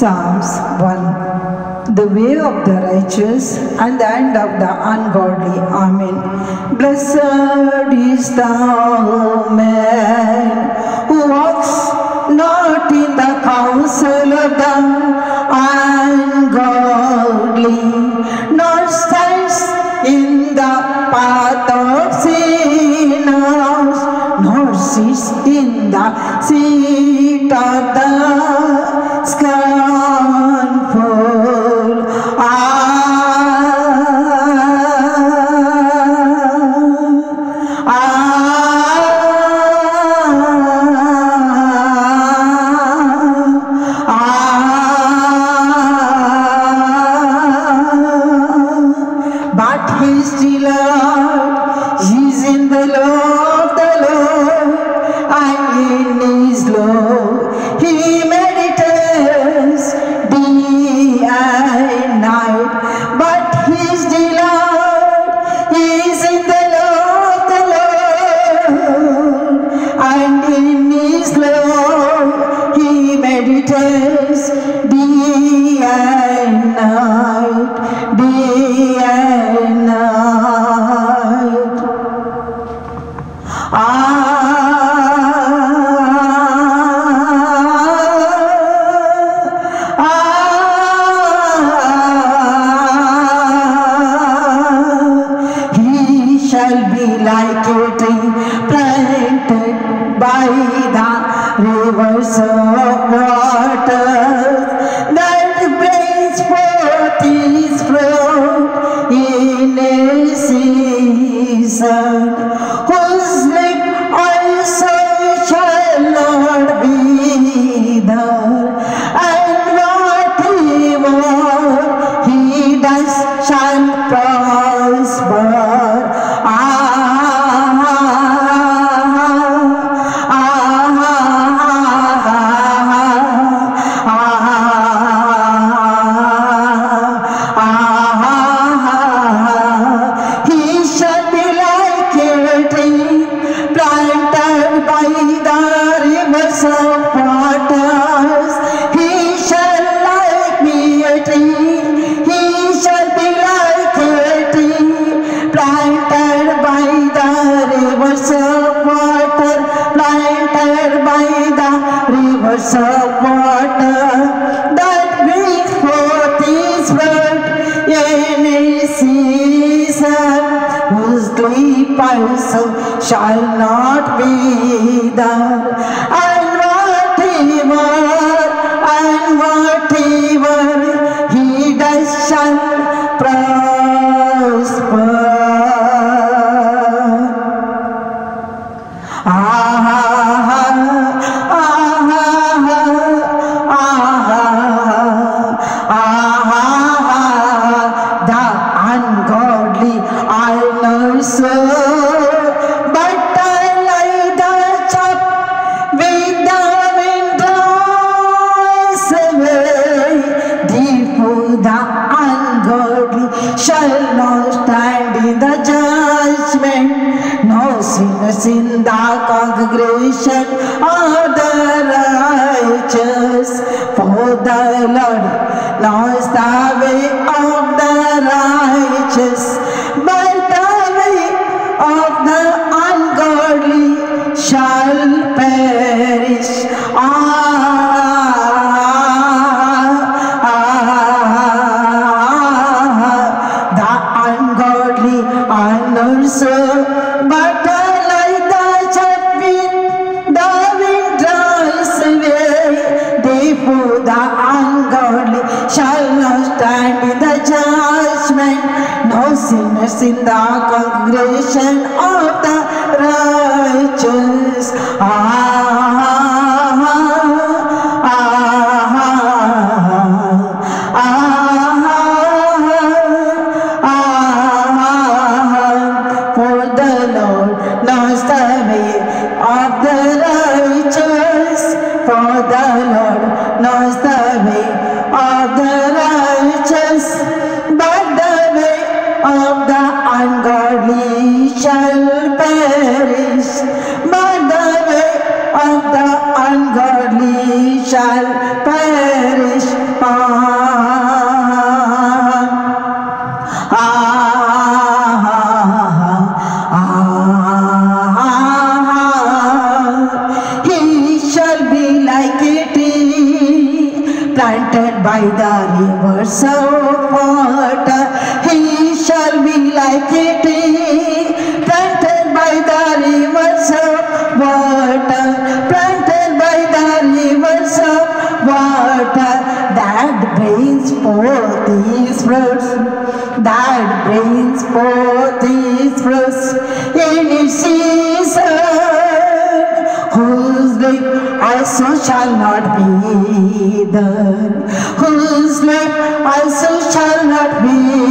Psalms 1 The way of the righteous and the end of the ungodly. Amen. Blessed is the man who walks not in the counsel of the ungodly, nor stands in the path of sinners, nor sits in the seat of the nuevas who were so that prays for these prayers. Schal the ungodly shall not stand in the judgment. No sinners in the congregation of the righteous. For the Lord knows the way of the righteous. Yes, in the congregation of the righteous. Of the righteous, for the Lord knows the Vishal Parish Planted by the rivers of water, he shall be like a tree. for these fruits in each season, whose life also shall not be done, whose life also shall not be